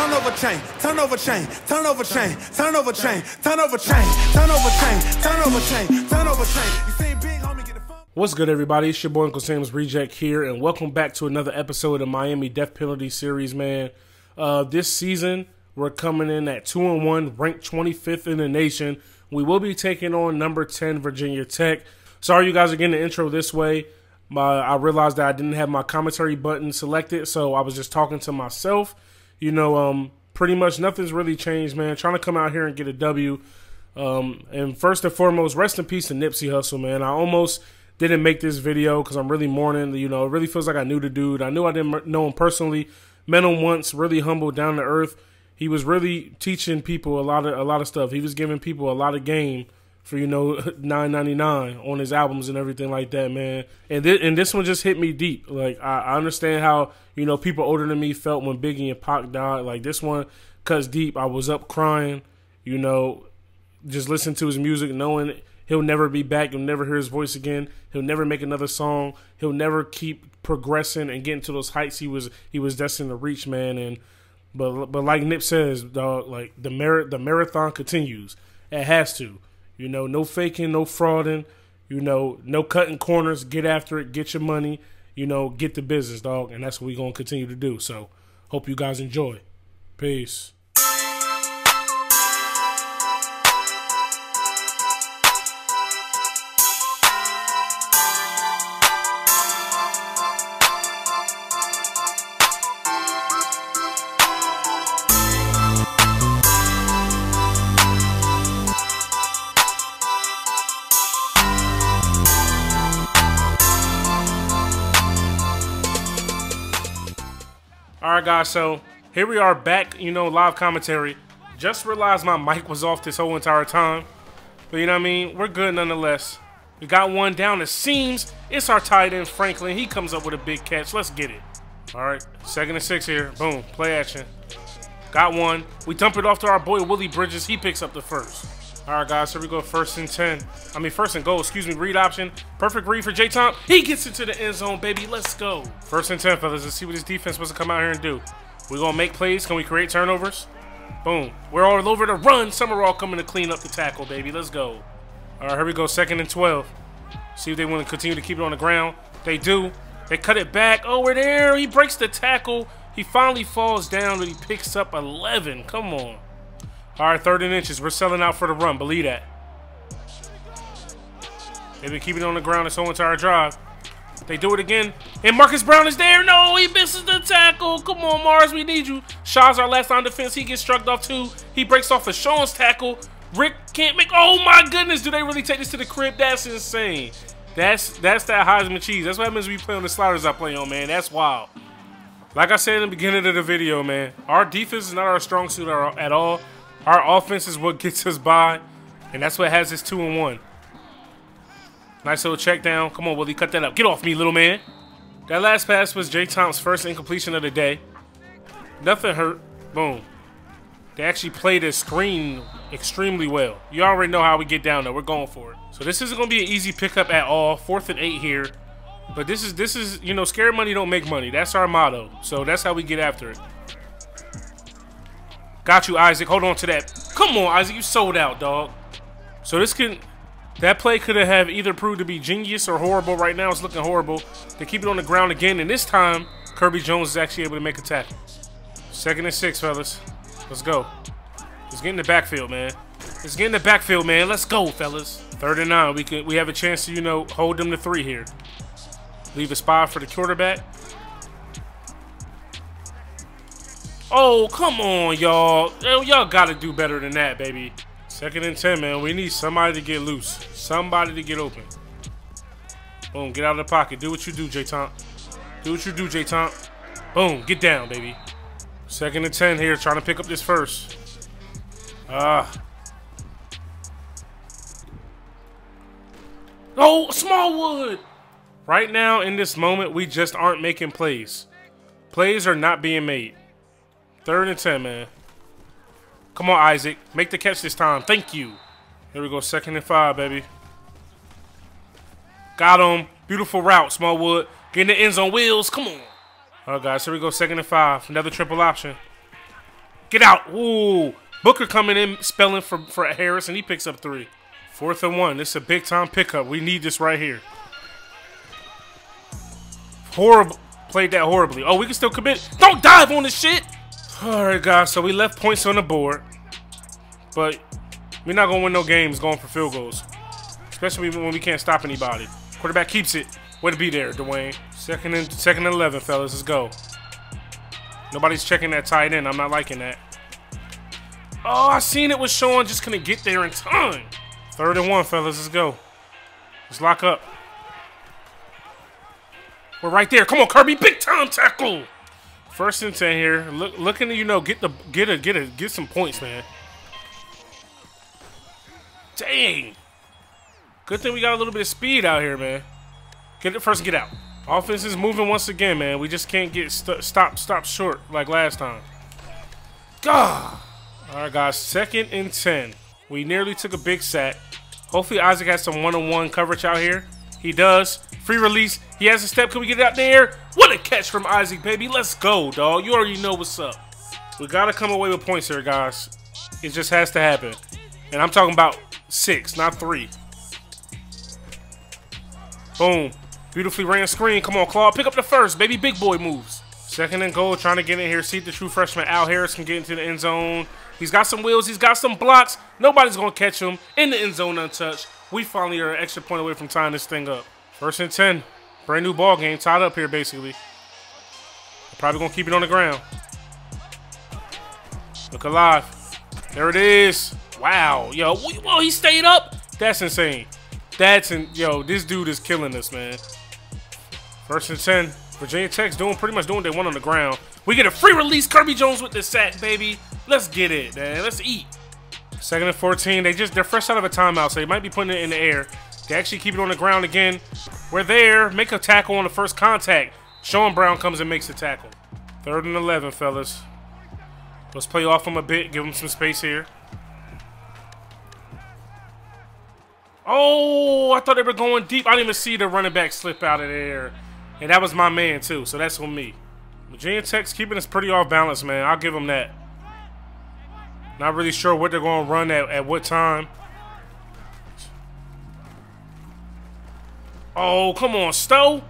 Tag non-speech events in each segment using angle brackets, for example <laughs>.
turn over chain, turn over chain, turn over chain, turn over chain, turn over chain, turn over chain, turn over chain, turn over chain. What's good, everybody? It's your boy Uncle Sam's Reject here, and welcome back to another episode of Miami Death Penalty Series, man. Uh, this season, we're coming in at 2 and 1, ranked 25th in the nation. We will be taking on number 10 Virginia Tech. Sorry, you guys are getting the intro this way. My, I realized that I didn't have my commentary button selected, so I was just talking to myself. You know, um, pretty much nothing's really changed, man. Trying to come out here and get a W. Um, and first and foremost, rest in peace to Nipsey Hussle, man. I almost didn't make this video because I'm really mourning. You know, it really feels like I knew the dude. I knew I didn't know him personally. Met him once, really humble, down to earth. He was really teaching people a lot of a lot of stuff. He was giving people a lot of game for you know <laughs> nine ninety nine on his albums and everything like that, man. And this, and this one just hit me deep. Like I, I understand how you know people older than me felt when Biggie and Pac died. Like this one cuts deep. I was up crying. You know, just listen to his music, knowing he'll never be back. You'll never hear his voice again. He'll never make another song. He'll never keep progressing and getting to those heights he was he was destined to reach, man. And but but like Nip says, dog, like the merit the marathon continues. It has to. You know, no faking, no frauding. You know, no cutting corners. Get after it. Get your money. You know, get the business, dog. And that's what we're gonna continue to do. So, hope you guys enjoy. Peace. Right, guys. So here we are back. You know, live commentary. Just realized my mic was off this whole entire time. But you know what I mean? We're good nonetheless. We got one down. It seems it's our tight end, Franklin. He comes up with a big catch. Let's get it. All right. Second and six here. Boom. Play action. Got one. We dump it off to our boy, Willie Bridges. He picks up the first. All right, guys. Here we go. First and 10. I mean, first and goal. Excuse me. Read option. Perfect read for J Tom. He gets into the end zone, baby. Let's go. First and 10, fellas. Let's see what this defense supposed to come out here and do. We're going to make plays. Can we create turnovers? Boom. We're all over the run. Summerall coming to clean up the tackle, baby. Let's go. All right, here we go. Second and 12. See if they want to continue to keep it on the ground. They do. They cut it back. Oh, we're there. He breaks the tackle. He finally falls down, but he picks up 11. Come on. All right, third and inches. We're selling out for the run. Believe that. They've been keeping it on the ground this whole entire drive. They do it again. And Marcus Brown is there. No, he misses the tackle. Come on, Mars. We need you. Shaw's our last line defense. He gets struck off too. He breaks off a Sean's tackle. Rick can't make. Oh my goodness. Do they really take this to the crib? That's insane. That's that's that Heisman cheese. That's what happens when you play on the sliders I play on, man. That's wild. Like I said in the beginning of the video, man, our defense is not our strong suit at all. Our offense is what gets us by, and that's what has us two and one. Nice little check down. Come on, Willie, cut that up. Get off me, little man. That last pass was Jay Tom's first incompletion of the day. Nothing hurt. Boom. They actually played a screen extremely well. You already know how we get down there. We're going for it. So this isn't going to be an easy pickup at all. Fourth and eight here. But this is, this is, you know, scared money don't make money. That's our motto. So that's how we get after it. Got you, Isaac. Hold on to that. Come on, Isaac. You sold out, dog. So this can... That play could have either proved to be genius or horrible. Right now, it's looking horrible. They keep it on the ground again, and this time, Kirby Jones is actually able to make a tackle. Second and six, fellas. Let's go. Let's get in the backfield, man. Let's get in the backfield, man. Let's go, fellas. Third and nine. We can we have a chance to, you know, hold them to three here. Leave a spot for the quarterback. Oh, come on, y'all. Y'all got to do better than that, baby. Second and 10, man. We need somebody to get loose. Somebody to get open. Boom, get out of the pocket. Do what you do, J-Tomp. Do what you do, J-Tomp. Boom, get down, baby. Second and 10 here, trying to pick up this first. Ah. Oh, Smallwood! Right now, in this moment, we just aren't making plays. Plays are not being made. Third and 10, man. Come on, Isaac. Make the catch this time. Thank you. Here we go. Second and five, baby. Got him. Beautiful route, Smallwood. Getting the ends on wheels. Come on. All right, guys. Here we go. Second and five. Another triple option. Get out. Ooh. Booker coming in, spelling for, for Harris, and he picks up three. Fourth and one. This is a big time pickup. We need this right here. Horrible. Played that horribly. Oh, we can still commit. Don't dive on the shit. All right, guys. So we left points on the board. But we're not to win no games going for field goals. Especially when we can't stop anybody. Quarterback keeps it. Way to be there, Dwayne. Second and second and eleven, fellas. Let's go. Nobody's checking that tight end. I'm not liking that. Oh, I seen it was showing. Just couldn't get there in time. Third and one, fellas. Let's go. Let's lock up. We're right there. Come on, Kirby. Big time tackle. First and ten here. Look, looking to you know get the get a get a get some points, man. Dang. Good thing we got a little bit of speed out here, man. Get it first, get out. Offense is moving once again, man. We just can't get st stop stop short like last time. God. All right, guys. Second and ten. We nearly took a big sack. Hopefully Isaac has some one-on-one -on -one coverage out here. He does. Free release. He has a step. Can we get it out there? What a catch from Isaac, baby. Let's go, dog. You already know what's up. We got to come away with points here, guys. It just has to happen. And I'm talking about six, not three. Boom. Beautifully ran screen. Come on, Claude. Pick up the first. Baby big boy moves. Second and goal. Trying to get in here. See if the true freshman Al Harris can get into the end zone. He's got some wheels. He's got some blocks. Nobody's going to catch him in the end zone untouched. We finally are an extra point away from tying this thing up. First and 10. Brand new ball game. Tied up here, basically. Probably going to keep it on the ground. Look alive. There it is. Wow. Yo, whoa, he stayed up? That's insane. That's, in, yo, this dude is killing us, man. First and 10. Virginia Tech's doing pretty much doing they want on the ground. We get a free release. Kirby Jones with the sack, baby. Let's get it, man. Let's eat. Second and 14. They just they're fresh out of a timeout, so they might be putting it in the air. They actually keep it on the ground again. We're there. Make a tackle on the first contact. Sean Brown comes and makes the tackle. Third and 11, fellas. Let's play off him a bit. Give him some space here. Oh, I thought they were going deep. I didn't even see the running back slip out of there. And that was my man, too. So that's on me. Virginia Tech's keeping us pretty off balance, man. I'll give them that. Not really sure what they're going to run at, at what time. Oh, come on, Stowe.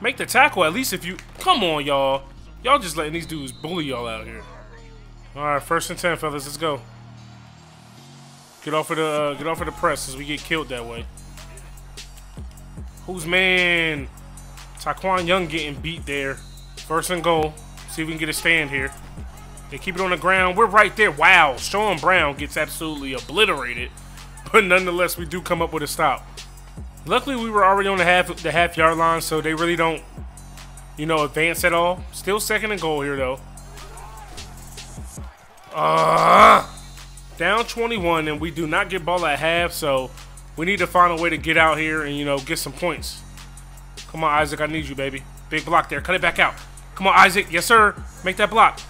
Make the tackle at least if you... Come on, y'all. Y'all just letting these dudes bully y'all out here. All right, first and ten, fellas. Let's go. Get off of the uh, get off of the press as we get killed that way. Who's man? Taquan Young getting beat there. First and goal. See if we can get a stand here. They keep it on the ground. We're right there. Wow. Sean Brown gets absolutely obliterated. <laughs> But nonetheless, we do come up with a stop. Luckily, we were already on the half the half yard line, so they really don't, you know, advance at all. Still second and goal here, though. Uh, down 21, and we do not get ball at half, so we need to find a way to get out here and, you know, get some points. Come on, Isaac. I need you, baby. Big block there. Cut it back out. Come on, Isaac. Yes, sir. Make that block.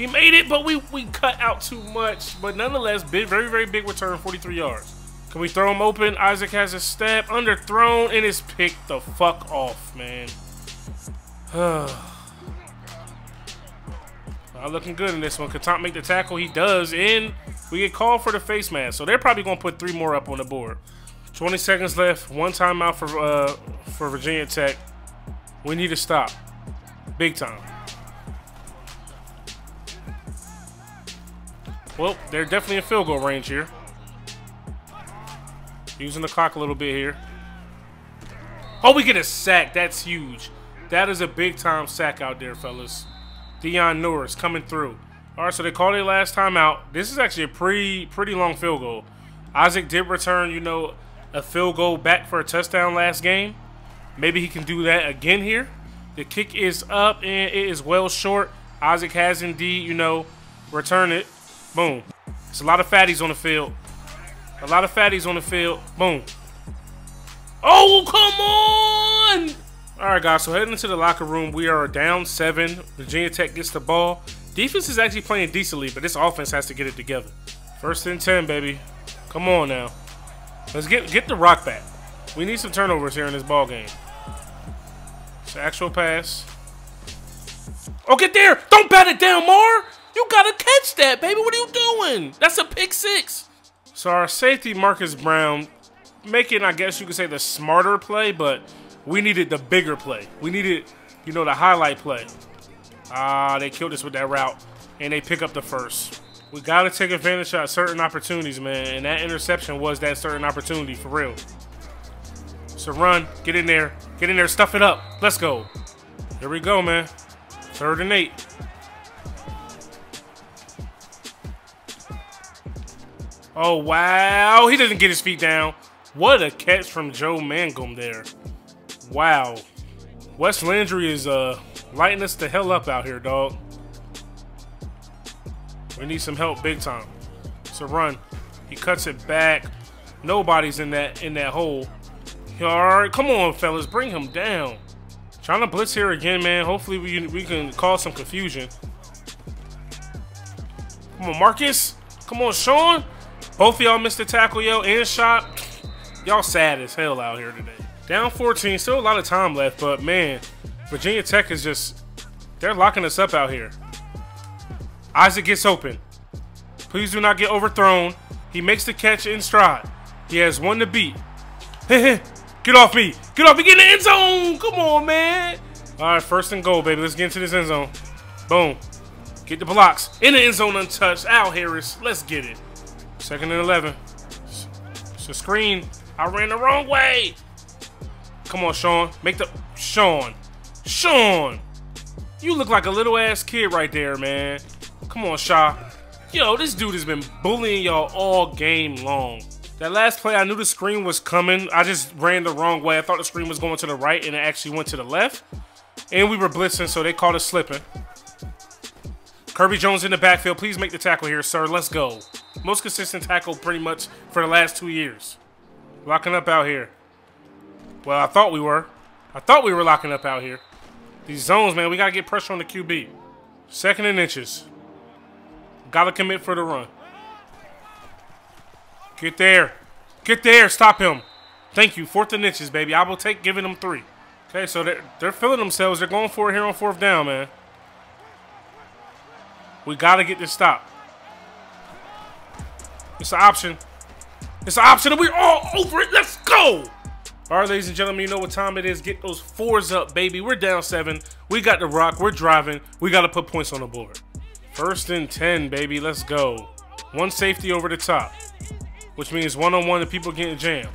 He made it, but we, we cut out too much. But nonetheless, big, very, very big return, 43 yards. Can we throw him open? Isaac has a step, underthrown, and is picked the fuck off, man. <sighs> Not looking good in this one. Could Tom make the tackle? He does, and we get called for the face mask. So they're probably going to put three more up on the board. 20 seconds left. One timeout for uh, for Virginia Tech. We need to stop. Big time. Well, they're definitely in field goal range here. Using the clock a little bit here. Oh, we get a sack. That's huge. That is a big time sack out there, fellas. Dion Norris coming through. All right, so they called it last time out. This is actually a pretty pretty long field goal. Isaac did return, you know, a field goal back for a touchdown last game. Maybe he can do that again here. The kick is up and it is well short. Isaac has indeed, you know, returned it. Boom. It's a lot of fatties on the field. A lot of fatties on the field. Boom. Oh, come on! All right, guys, so heading into the locker room, we are down seven. Virginia Tech gets the ball. Defense is actually playing decently, but this offense has to get it together. First and 10, baby. Come on now. Let's get get the rock back. We need some turnovers here in this ball game. It's actual pass. Oh, get there! Don't bat it down, Mar! You gotta gotta catch that, baby. What are you doing? That's a pick six. So our safety, Marcus Brown, making, I guess you could say, the smarter play, but we needed the bigger play. We needed, you know, the highlight play. Ah, they killed us with that route, and they pick up the first. We got to take advantage of certain opportunities, man, and that interception was that certain opportunity for real. So run, get in there, get in there, stuff it up. Let's go. Here we go, man. Third and eight. Oh, wow. He doesn't get his feet down. What a catch from Joe Mangum there. Wow. Wes Landry is uh, lighting us the hell up out here, dog. We need some help big time. It's a run. He cuts it back. Nobody's in that in that hole. All right, come on, fellas, bring him down. Trying to blitz here again, man. Hopefully we we can cause some confusion. Come on, Marcus. Come on, Sean. Both of y'all missed the tackle, yo, and shot. Y'all sad as hell out here today. Down 14, still a lot of time left, but man, Virginia Tech is just, they're locking us up out here. Isaac gets open. Please do not get overthrown. He makes the catch in stride. He has one to beat. <laughs> get off me. Get off me. Get in the end zone. Come on, man. All right, first and goal, baby. Let's get into this end zone. Boom. Get the blocks. In the end zone untouched. Al Harris. Let's get it. Second and 11. It's a screen. I ran the wrong way. Come on, Sean. Make the... Sean. Sean. You look like a little ass kid right there, man. Come on, Shaw. Yo, this dude has been bullying y'all all game long. That last play, I knew the screen was coming. I just ran the wrong way. I thought the screen was going to the right, and it actually went to the left. And we were blitzing, so they called it slipping. Kirby Jones in the backfield. Please make the tackle here, sir. Let's go. Most consistent tackle pretty much for the last two years. Locking up out here. Well, I thought we were. I thought we were locking up out here. These zones, man, we got to get pressure on the QB. Second and inches. Got to commit for the run. Get there. Get there. Stop him. Thank you. Fourth and inches, baby. I will take giving them three. Okay, so they're, they're feeling themselves. They're going for it here on fourth down, man. We got to get this stop. It's an option. It's an option, and we're all over it. Let's go. All right, ladies and gentlemen, you know what time it is. Get those fours up, baby. We're down seven. We got the rock. We're driving. We got to put points on the board. First and 10, baby. Let's go. One safety over the top, which means one-on-one and people getting jammed.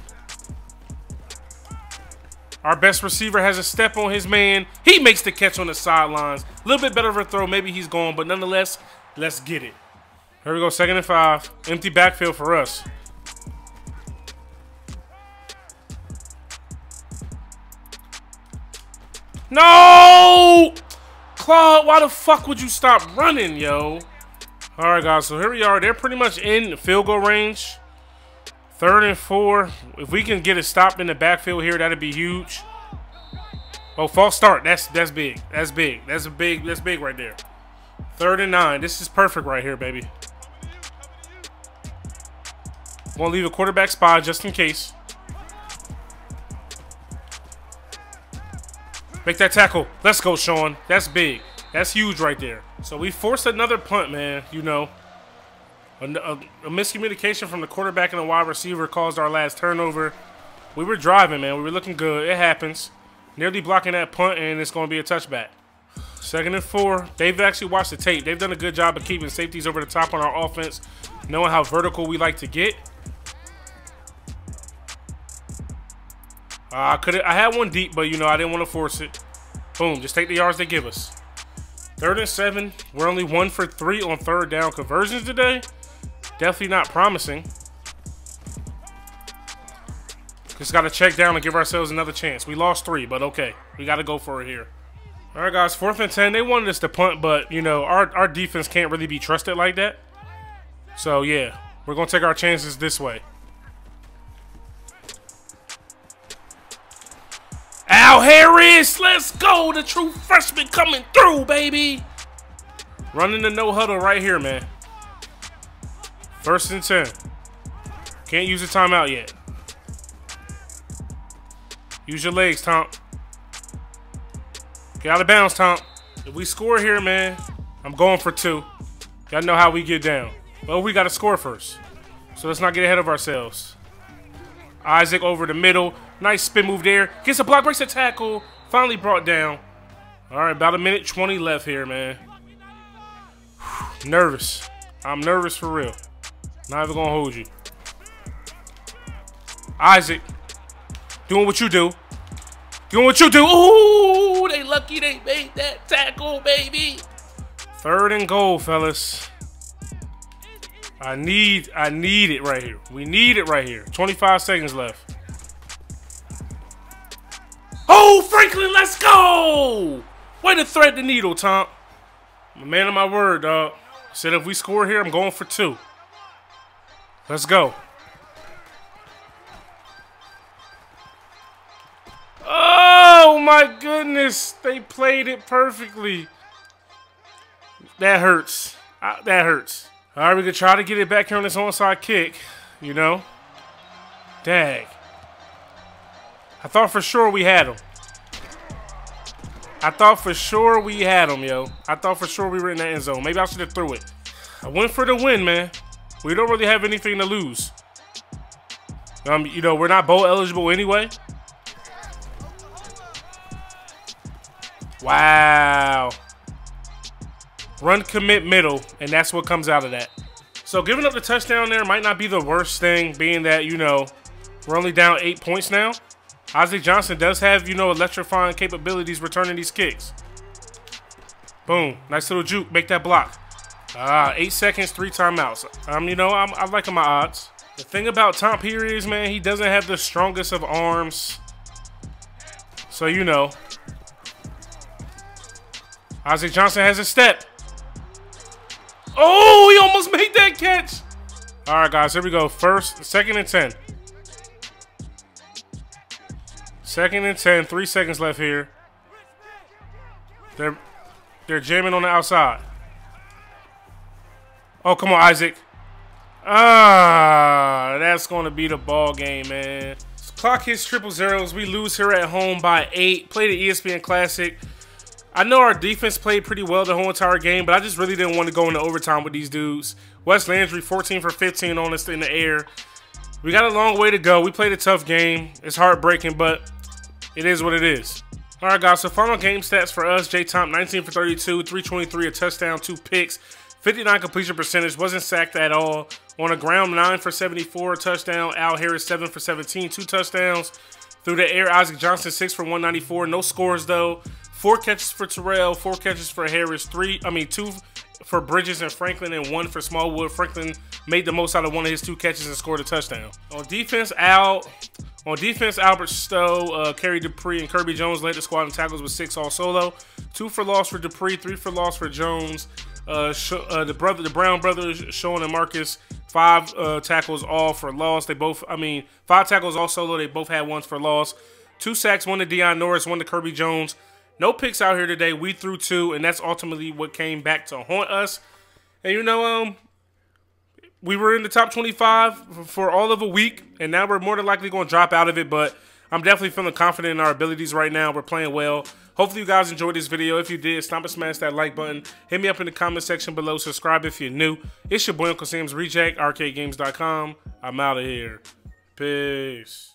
Our best receiver has a step on his man. He makes the catch on the sidelines. A little bit better of a throw. Maybe he's gone, but nonetheless, let's get it. Here we go, second and five. Empty backfield for us. No! Claude, why the fuck would you stop running, yo? All right, guys, so here we are. They're pretty much in field goal range. Third and four. If we can get it stopped in the backfield here, that'd be huge. Oh, false start. That's that's big. That's big. That's a big. That's big right there. Third and nine. This is perfect right here, baby. To leave a quarterback spot just in case. Make that tackle. Let's go, Sean. That's big. That's huge right there. So we forced another punt, man. You know, a, a, a, miscommunication from the quarterback and the wide receiver caused our last turnover. We were driving, man. We were looking good. It happens. Nearly blocking that punt, and it's going to be a touchback. Second and four. They've actually watched the tape. They've done a good job of keeping safeties over the top on our offense, knowing how vertical we like to get. Uh, I could I had one deep, but you know I didn't want to force it. Boom, just take the yards they give us. Third and seven. We're only one for three on third down conversions today. Definitely not promising. Just got to check down and give ourselves another chance. We lost three, but okay. We got to go for it here. All right, guys. Fourth and ten. They wanted us to punt, but, you know, our, our defense can't really be trusted like that. So, yeah. We're going to take our chances this way. Al Harris, let's go. The true freshman coming through, baby. Running the no huddle right here, man. First and 10. Can't use the timeout yet. Use your legs, Tom. Get out of bounds, Tom. If we score here, man, I'm going for two. Y'all know how we get down. Well, we got to score first. So let's not get ahead of ourselves. Isaac over the middle. Nice spin move there. Gets a block, breaks a tackle. Finally brought down. All right, about a minute 20 left here, man. nervous. I'm nervous for real. Not even to hold you. Isaac. Doing what you do. Doing what you do. Ooh, they lucky they made that tackle, baby. Third and goal, fellas. I need I need it right here. We need it right here. 25 seconds left. Oh, Franklin, let's go! Way to thread the needle, Tom. I'm a man of my word, dog. Said if we score here, I'm going for two. Let's go. Oh my goodness, they played it perfectly. That hurts. Uh, that hurts. All right, we can try to get it back here on this onside kick, you know. Dang. I thought for sure we had him. I thought for sure we had him, yo. I thought for sure we were in that end zone. Maybe I should have threw it. I went for the win, man. We don't really have anything to lose. Um, you know, we're not bowl eligible anyway. Wow. Run commit middle, and that's what comes out of that. So giving up the touchdown there might not be the worst thing, being that, you know, we're only down eight points now. Isaac Johnson does have, you know, electrifying capabilities returning these kicks. Boom. Nice little juke. Make that block. Ah, eight seconds, three timeouts. Um, you know, I'm, I'm liking my odds. The thing about Tom here is, man, he doesn't have the strongest of arms. So, you know. Isaac Johnson has a step. Oh, he almost made that catch. All right, guys, here we go. First, second and 10. Second and 10, three seconds left here. They're, they're jamming on the outside. Oh, come on, Isaac. Ah, that's going to be the ball game, man. Clock hits triple zeros. We lose here at home by eight. Play the ESPN Classic. I know our defense played pretty well the whole entire game, but I just really didn't want to go into overtime with these dudes. Wes Landry, 14 for 15 on us in the air. We got a long way to go. We played a tough game. It's heartbreaking, but it is what it is. All right, guys, so final game stats for us. J. Tom, 19 for 32, 323, a touchdown, two picks, 59 completion percentage, wasn't sacked at all. On the ground, 9 for 74, a touchdown. Al Harris, 7 for 17, two touchdowns. Through the air, Isaac Johnson, 6 for 194, no scores though. Four catches for Terrell, four catches for Harris, three, I mean, two for Bridges and Franklin, and one for Smallwood. Franklin made the most out of one of his two catches and scored a touchdown. On defense, Al on defense, Albert Stowe, uh, Kerry Dupree, and Kirby Jones led the squad in tackles with six all solo. Two for loss for Dupree, three for loss for Jones. Uh, uh, the brother, the Brown brothers, Sean and Marcus, five uh, tackles all for loss. They both, I mean, five tackles all solo. They both had ones for loss. Two sacks, one to Dion Norris, one to Kirby Jones. No picks out here today. We threw two, and that's ultimately what came back to haunt us. And you know, um, we were in the top 25 for all of a week, and now we're more than likely going to drop out of it. But I'm definitely feeling confident in our abilities right now. We're playing well. Hopefully, you guys enjoyed this video. If you did, stop and smash that like button. Hit me up in the comment section below. Subscribe if you're new. It's your boy Uncle Sam's Reject, arcadegames.com. I'm out of here. Peace.